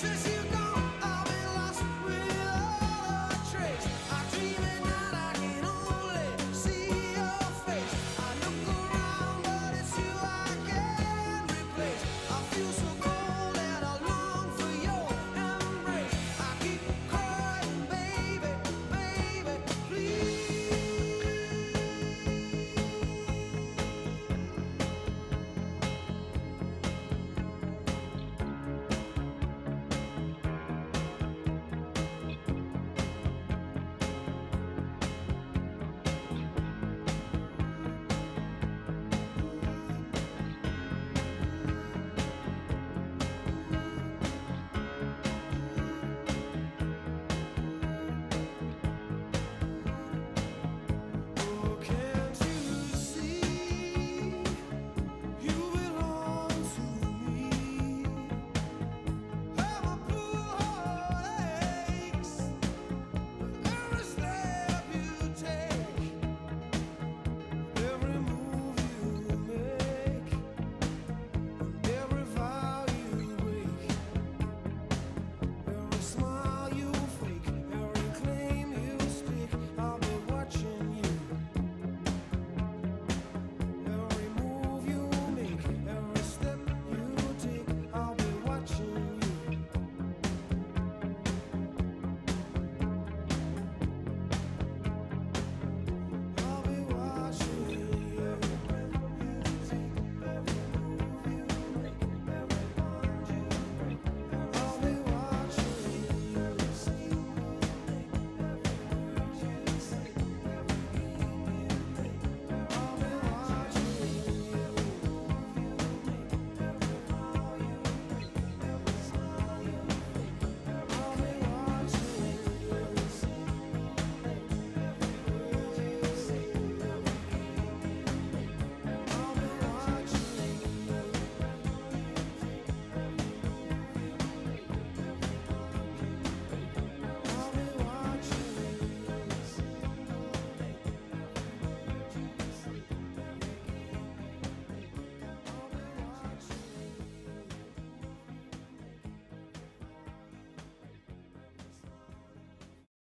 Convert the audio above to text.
This is